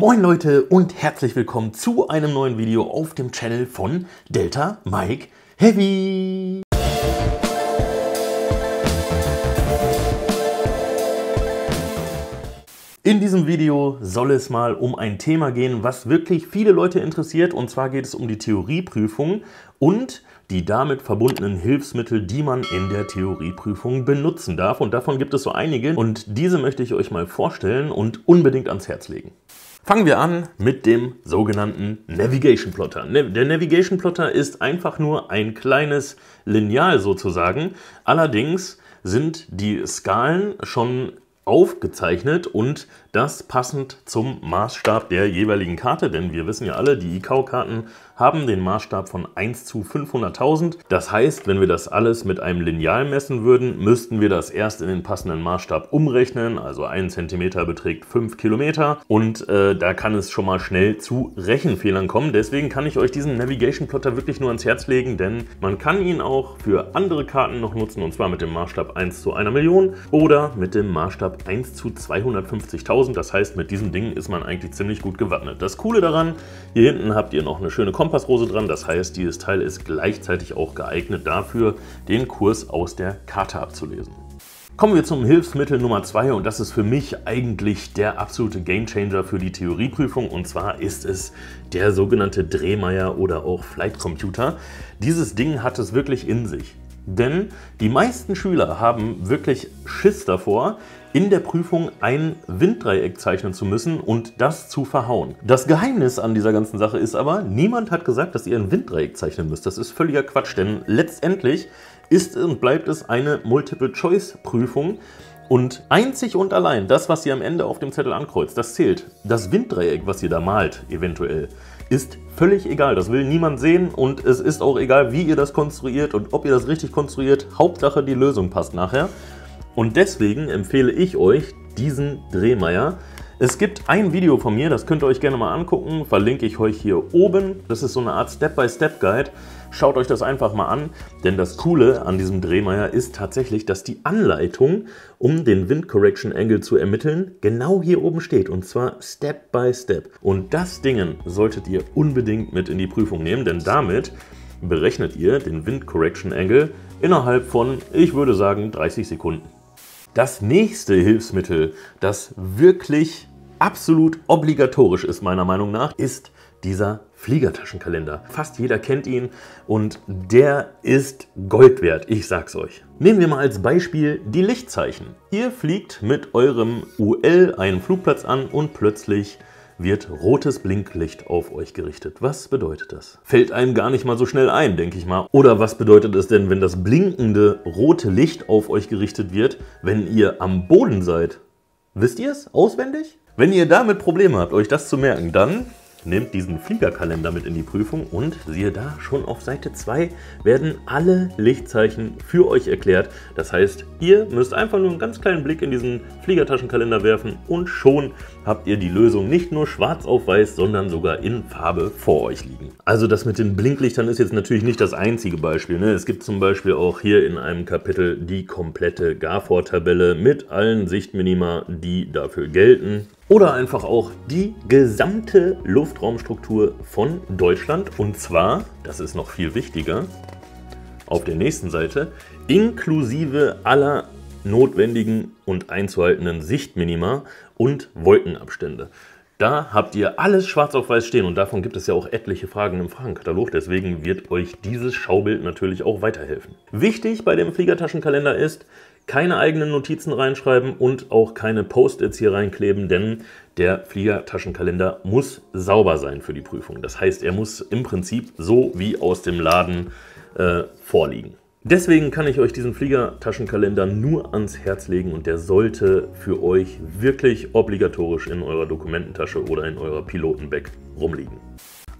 Moin Leute und herzlich willkommen zu einem neuen Video auf dem Channel von Delta Mike Heavy. In diesem Video soll es mal um ein Thema gehen, was wirklich viele Leute interessiert. Und zwar geht es um die Theorieprüfung und die damit verbundenen Hilfsmittel, die man in der Theorieprüfung benutzen darf. Und davon gibt es so einige und diese möchte ich euch mal vorstellen und unbedingt ans Herz legen. Fangen wir an mit dem sogenannten Navigation Plotter. Der Navigation Plotter ist einfach nur ein kleines Lineal sozusagen. Allerdings sind die Skalen schon aufgezeichnet und das passend zum Maßstab der jeweiligen Karte, denn wir wissen ja alle, die ICAO-Karten haben den Maßstab von 1 zu 500.000. Das heißt, wenn wir das alles mit einem Lineal messen würden, müssten wir das erst in den passenden Maßstab umrechnen, also 1 cm beträgt 5 Kilometer und äh, da kann es schon mal schnell zu Rechenfehlern kommen. Deswegen kann ich euch diesen Navigation Plotter wirklich nur ans Herz legen, denn man kann ihn auch für andere Karten noch nutzen und zwar mit dem Maßstab 1 zu 1 Million oder mit dem Maßstab 1 zu 250.000 1000. Das heißt, mit diesem Ding ist man eigentlich ziemlich gut gewappnet. Das Coole daran, hier hinten habt ihr noch eine schöne Kompassrose dran. Das heißt, dieses Teil ist gleichzeitig auch geeignet dafür, den Kurs aus der Karte abzulesen. Kommen wir zum Hilfsmittel Nummer 2 und das ist für mich eigentlich der absolute Gamechanger für die Theorieprüfung und zwar ist es der sogenannte Drehmeier oder auch Flight Computer. Dieses Ding hat es wirklich in sich. Denn die meisten Schüler haben wirklich Schiss davor, in der Prüfung ein Winddreieck zeichnen zu müssen und das zu verhauen. Das Geheimnis an dieser ganzen Sache ist aber, niemand hat gesagt, dass ihr ein Winddreieck zeichnen müsst. Das ist völliger Quatsch, denn letztendlich ist und bleibt es eine Multiple-Choice-Prüfung und einzig und allein das, was ihr am Ende auf dem Zettel ankreuzt, das zählt. Das Winddreieck, was ihr da malt, eventuell, ist völlig egal. Das will niemand sehen und es ist auch egal, wie ihr das konstruiert und ob ihr das richtig konstruiert. Hauptsache, die Lösung passt nachher. Und deswegen empfehle ich euch diesen Drehmeier. Es gibt ein Video von mir, das könnt ihr euch gerne mal angucken, verlinke ich euch hier oben. Das ist so eine Art Step-by-Step-Guide. Schaut euch das einfach mal an, denn das Coole an diesem Drehmeier ist tatsächlich, dass die Anleitung, um den Wind Correction Angle zu ermitteln, genau hier oben steht und zwar Step by Step. Und das Ding solltet ihr unbedingt mit in die Prüfung nehmen, denn damit berechnet ihr den Wind Correction Angle innerhalb von, ich würde sagen, 30 Sekunden. Das nächste Hilfsmittel, das wirklich absolut obligatorisch ist meiner Meinung nach, ist dieser Fliegertaschenkalender. Fast jeder kennt ihn und der ist Gold wert, ich sag's euch. Nehmen wir mal als Beispiel die Lichtzeichen. Ihr fliegt mit eurem UL einen Flugplatz an und plötzlich wird rotes Blinklicht auf euch gerichtet. Was bedeutet das? Fällt einem gar nicht mal so schnell ein, denke ich mal. Oder was bedeutet es denn, wenn das blinkende rote Licht auf euch gerichtet wird, wenn ihr am Boden seid? Wisst ihr es auswendig? Wenn ihr damit Probleme habt, euch das zu merken, dann Nehmt diesen Fliegerkalender mit in die Prüfung und siehe da, schon auf Seite 2 werden alle Lichtzeichen für euch erklärt. Das heißt, ihr müsst einfach nur einen ganz kleinen Blick in diesen Fliegertaschenkalender werfen und schon habt ihr die Lösung nicht nur schwarz auf weiß, sondern sogar in Farbe vor euch liegen. Also das mit den Blinklichtern ist jetzt natürlich nicht das einzige Beispiel. Ne? Es gibt zum Beispiel auch hier in einem Kapitel die komplette GAFOR-Tabelle mit allen Sichtminima, die dafür gelten. Oder einfach auch die gesamte Luftraumstruktur von Deutschland. Und zwar, das ist noch viel wichtiger, auf der nächsten Seite, inklusive aller notwendigen und einzuhaltenden Sichtminima und Wolkenabstände. Da habt ihr alles schwarz auf weiß stehen und davon gibt es ja auch etliche Fragen im Fragenkatalog, deswegen wird euch dieses Schaubild natürlich auch weiterhelfen. Wichtig bei dem Fliegertaschenkalender ist, keine eigenen Notizen reinschreiben und auch keine Post-its hier reinkleben, denn der Fliegertaschenkalender muss sauber sein für die Prüfung. Das heißt, er muss im Prinzip so wie aus dem Laden äh, vorliegen. Deswegen kann ich euch diesen Fliegertaschenkalender nur ans Herz legen und der sollte für euch wirklich obligatorisch in eurer Dokumententasche oder in eurer Pilotenbag rumliegen.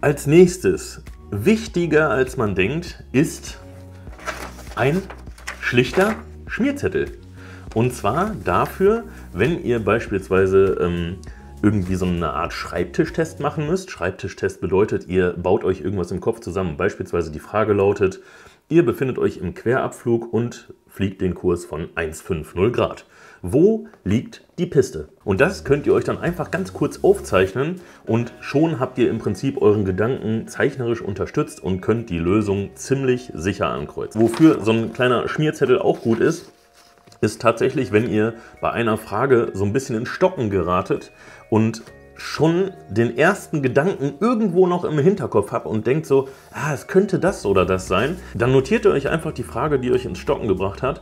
Als nächstes, wichtiger als man denkt, ist ein schlichter Schmierzettel. Und zwar dafür, wenn ihr beispielsweise ähm, irgendwie so eine Art Schreibtischtest machen müsst. Schreibtischtest bedeutet, ihr baut euch irgendwas im Kopf zusammen. Beispielsweise die Frage lautet, ihr befindet euch im Querabflug und fliegt den Kurs von 1,50 Grad. Wo liegt die Piste? Und das könnt ihr euch dann einfach ganz kurz aufzeichnen und schon habt ihr im Prinzip euren Gedanken zeichnerisch unterstützt und könnt die Lösung ziemlich sicher ankreuzen. Wofür so ein kleiner Schmierzettel auch gut ist, ist tatsächlich, wenn ihr bei einer Frage so ein bisschen in Stocken geratet und schon den ersten Gedanken irgendwo noch im Hinterkopf habt und denkt so, ah, es könnte das oder das sein, dann notiert ihr euch einfach die Frage, die euch ins Stocken gebracht hat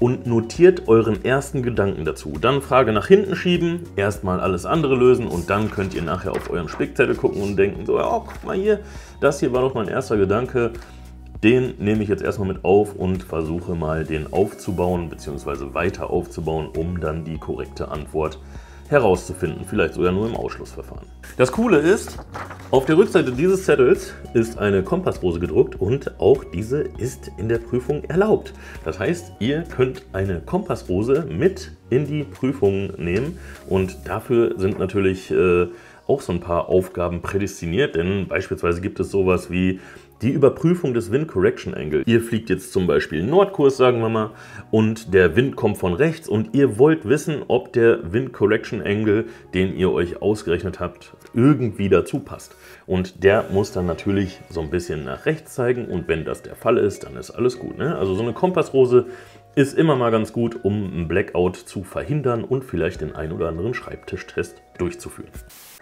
und notiert euren ersten Gedanken dazu. Dann Frage nach hinten schieben, erstmal alles andere lösen und dann könnt ihr nachher auf euren Spickzettel gucken und denken so, ja, guck mal hier, das hier war doch mein erster Gedanke. Den nehme ich jetzt erstmal mit auf und versuche mal den aufzubauen bzw. weiter aufzubauen, um dann die korrekte Antwort zu herauszufinden, vielleicht sogar nur im Ausschlussverfahren. Das Coole ist, auf der Rückseite dieses Zettels ist eine Kompassrose gedruckt und auch diese ist in der Prüfung erlaubt. Das heißt, ihr könnt eine Kompassrose mit in die Prüfung nehmen und dafür sind natürlich äh, auch so ein paar Aufgaben prädestiniert, denn beispielsweise gibt es sowas wie die Überprüfung des Wind Correction Angle. Ihr fliegt jetzt zum Beispiel Nordkurs, sagen wir mal, und der Wind kommt von rechts und ihr wollt wissen, ob der Wind Correction Angle, den ihr euch ausgerechnet habt, irgendwie dazu passt. Und der muss dann natürlich so ein bisschen nach rechts zeigen und wenn das der Fall ist, dann ist alles gut. Ne? Also so eine Kompassrose ist immer mal ganz gut, um ein Blackout zu verhindern und vielleicht den ein oder anderen Schreibtischtest durchzuführen.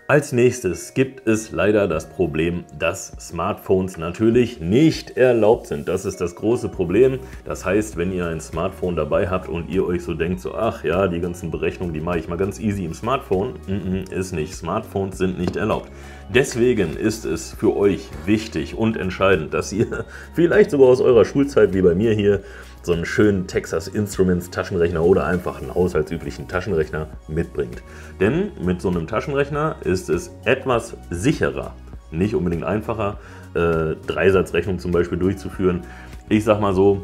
Als nächstes gibt es leider das Problem, dass Smartphones natürlich nicht erlaubt sind. Das ist das große Problem. Das heißt, wenn ihr ein Smartphone dabei habt und ihr euch so denkt, so ach ja, die ganzen Berechnungen, die mache ich mal ganz easy im Smartphone, mm -mm, ist nicht. Smartphones sind nicht erlaubt. Deswegen ist es für euch wichtig und entscheidend, dass ihr vielleicht sogar aus eurer Schulzeit wie bei mir hier so einen schönen Texas Instruments Taschenrechner oder einfach einen haushaltsüblichen Taschenrechner mitbringt. Denn mit so einem Taschenrechner ist es etwas sicherer, nicht unbedingt einfacher, äh, Dreisatzrechnung zum Beispiel durchzuführen. Ich sag mal so,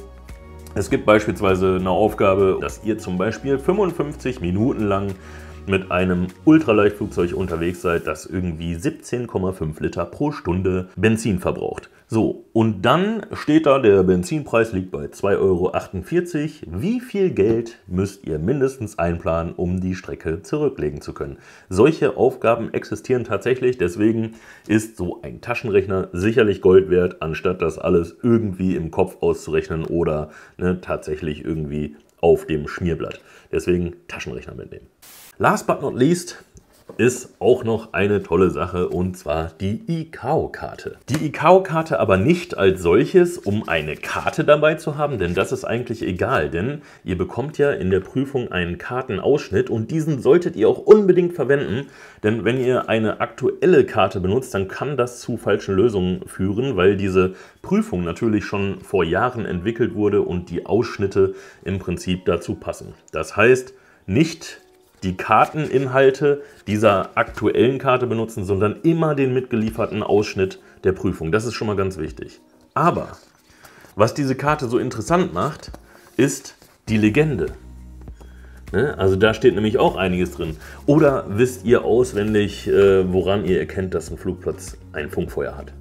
es gibt beispielsweise eine Aufgabe, dass ihr zum Beispiel 55 Minuten lang mit einem Ultraleichtflugzeug unterwegs seid, das irgendwie 17,5 Liter pro Stunde Benzin verbraucht. So, und dann steht da, der Benzinpreis liegt bei 2,48 Euro. Wie viel Geld müsst ihr mindestens einplanen, um die Strecke zurücklegen zu können? Solche Aufgaben existieren tatsächlich, deswegen ist so ein Taschenrechner sicherlich Gold wert, anstatt das alles irgendwie im Kopf auszurechnen oder ne, tatsächlich irgendwie auf dem Schmierblatt. Deswegen Taschenrechner mitnehmen. Last but not least ist auch noch eine tolle Sache und zwar die ICAO-Karte. Die ICAO-Karte aber nicht als solches, um eine Karte dabei zu haben, denn das ist eigentlich egal, denn ihr bekommt ja in der Prüfung einen Kartenausschnitt und diesen solltet ihr auch unbedingt verwenden, denn wenn ihr eine aktuelle Karte benutzt, dann kann das zu falschen Lösungen führen, weil diese Prüfung natürlich schon vor Jahren entwickelt wurde und die Ausschnitte im Prinzip dazu passen. Das heißt, nicht die Karteninhalte dieser aktuellen Karte benutzen, sondern immer den mitgelieferten Ausschnitt der Prüfung. Das ist schon mal ganz wichtig. Aber was diese Karte so interessant macht, ist die Legende. Ne? Also da steht nämlich auch einiges drin. Oder wisst ihr auswendig, äh, woran ihr erkennt, dass ein Flugplatz ein Funkfeuer hat?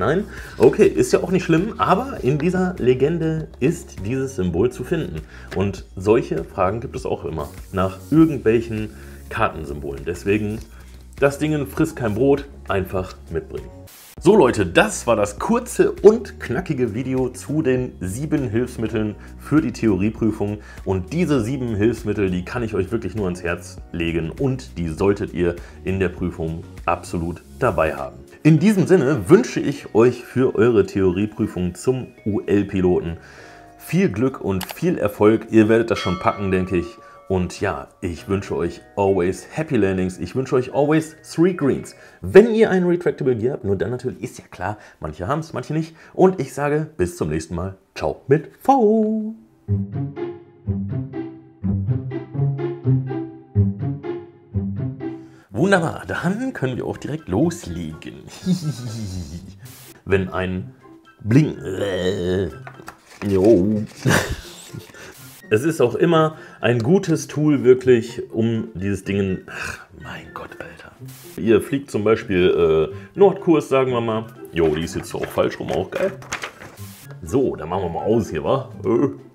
Nein? Okay, ist ja auch nicht schlimm, aber in dieser Legende ist dieses Symbol zu finden. Und solche Fragen gibt es auch immer nach irgendwelchen Kartensymbolen. Deswegen, das Ding frisst kein Brot, einfach mitbringen. So Leute, das war das kurze und knackige Video zu den sieben Hilfsmitteln für die Theorieprüfung. Und diese sieben Hilfsmittel, die kann ich euch wirklich nur ans Herz legen und die solltet ihr in der Prüfung absolut dabei haben. In diesem Sinne wünsche ich euch für eure Theorieprüfung zum UL-Piloten viel Glück und viel Erfolg. Ihr werdet das schon packen, denke ich. Und ja, ich wünsche euch always Happy Landings. Ich wünsche euch always Three Greens. Wenn ihr einen Retractable Gear habt, nur dann natürlich ist ja klar, manche haben es, manche nicht. Und ich sage bis zum nächsten Mal. Ciao mit V. Wunderbar, dann können wir auch direkt loslegen. Wenn ein Bling... Jo. Es ist auch immer ein gutes Tool wirklich, um dieses Ding... Ach, mein Gott, Alter. Ihr fliegt zum Beispiel äh, Nordkurs, sagen wir mal. Jo, die ist jetzt auch falsch rum, auch geil. So, dann machen wir mal aus hier, wa? Äh.